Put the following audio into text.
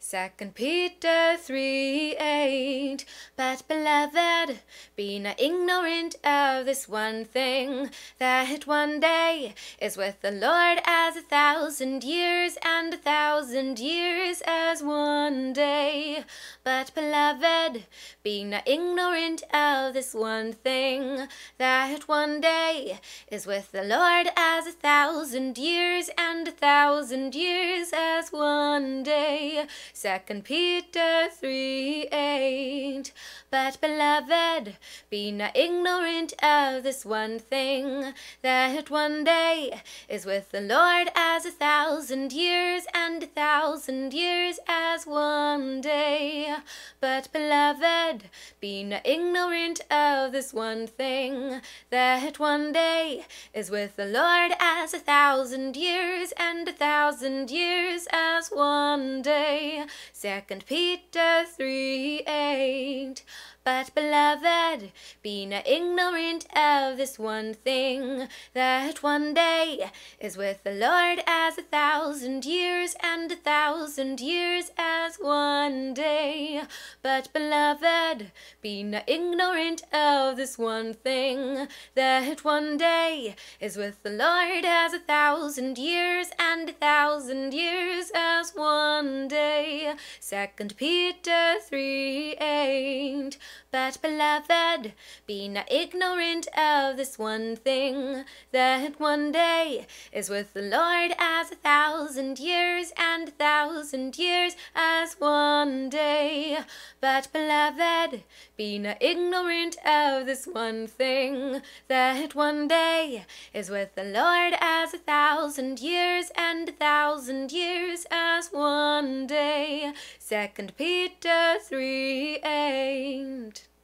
Second Peter 3 8. But beloved, be not ignorant of this one thing, that one day is with the Lord as a thousand years, and a thousand years as one day. But beloved, be not ignorant of this one thing, that one day is with the Lord as a thousand years, and a thousand years as one day. Second Peter 3 8. But beloved, be not ignorant of this one thing, that one day is with the Lord as a thousand years, and a thousand years as one day. But beloved, be not ignorant of this one thing, that one day is with the Lord as a thousand years, and a thousand years as one day. Second Peter 3 8. But beloved, be not ignorant of this one thing, that one day is with the Lord as a thousand years, and a thousand years as one day. But beloved, be not ignorant of this one thing, that one day is with the Lord as a thousand years, and a thousand years as one day. Second Peter 3 8. But beloved, be not ignorant of this one thing, that one day is with the Lord as a thousand years, and a thousand years as one day. But beloved, be not ignorant of this one thing, that one day is with the Lord as a thousand years, and a thousand years as one day. Second Peter 3 8 welcomed